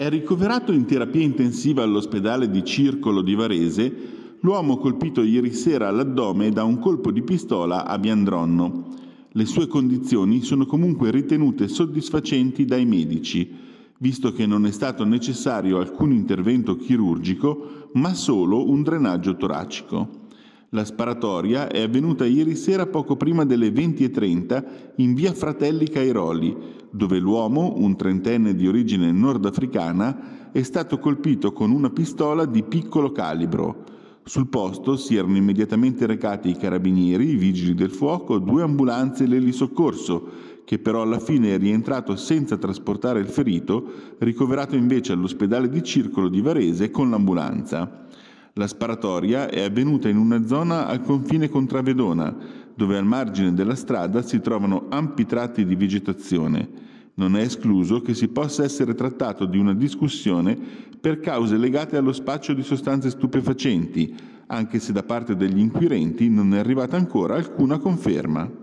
È ricoverato in terapia intensiva all'ospedale di Circolo di Varese l'uomo colpito ieri sera all'addome da un colpo di pistola a Biandronno. Le sue condizioni sono comunque ritenute soddisfacenti dai medici, visto che non è stato necessario alcun intervento chirurgico, ma solo un drenaggio toracico. La sparatoria è avvenuta ieri sera poco prima delle 20.30 in via Fratelli Cairoli, dove l'uomo, un trentenne di origine nordafricana, è stato colpito con una pistola di piccolo calibro. Sul posto si erano immediatamente recati i carabinieri, i vigili del fuoco, due ambulanze e l'elisoccorso, che però alla fine è rientrato senza trasportare il ferito, ricoverato invece all'ospedale di Circolo di Varese con l'ambulanza. La sparatoria è avvenuta in una zona al confine con Travedona, dove al margine della strada si trovano ampi tratti di vegetazione. Non è escluso che si possa essere trattato di una discussione per cause legate allo spaccio di sostanze stupefacenti, anche se da parte degli inquirenti non è arrivata ancora alcuna conferma.